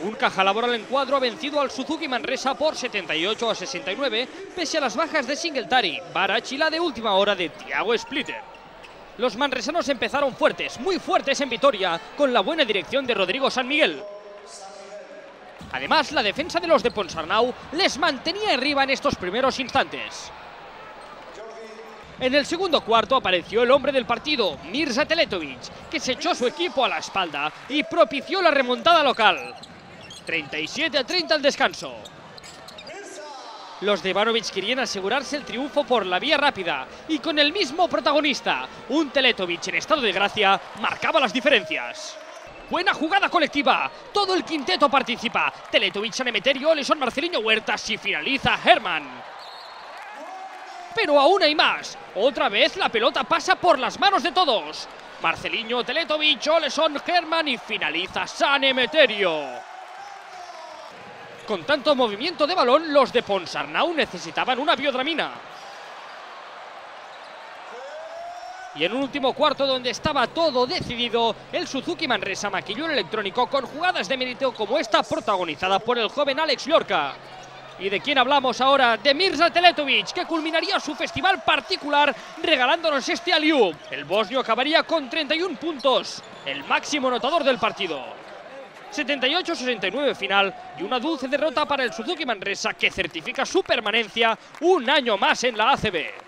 Un caja laboral en cuadro ha vencido al Suzuki Manresa por 78 a 69, pese a las bajas de Singletary, Barach y la de última hora de Thiago Splitter. Los manresanos empezaron fuertes, muy fuertes en Vitoria, con la buena dirección de Rodrigo San Miguel. Además, la defensa de los de Ponsarnau les mantenía arriba en estos primeros instantes. En el segundo cuarto apareció el hombre del partido, Mirza Teletovic, que se echó su equipo a la espalda y propició la remontada local. 37 a 30 al descanso. Los de Ivanovic querían asegurarse el triunfo por la vía rápida y con el mismo protagonista, un Teletovic en estado de gracia, marcaba las diferencias. Buena jugada colectiva, todo el quinteto participa. Teletovic, Anemeterio, Leson, Marcelinho Huertas y finaliza Herman. Pero aún hay más. Otra vez la pelota pasa por las manos de todos. Marcelinho, Teletovic, Oleson, Herman y finaliza San Emeterio. Con tanto movimiento de balón, los de Ponsarnau necesitaban una biodramina. Y en un último cuarto donde estaba todo decidido, el Suzuki Manresa maquilló el electrónico con jugadas de mérito como esta protagonizada por el joven Alex Lorca. ¿Y de quién hablamos ahora? De Mirza Teletovic, que culminaría su festival particular regalándonos este aliú. El bosnio acabaría con 31 puntos, el máximo anotador del partido. 78-69 final y una dulce derrota para el Suzuki Manresa que certifica su permanencia un año más en la ACB.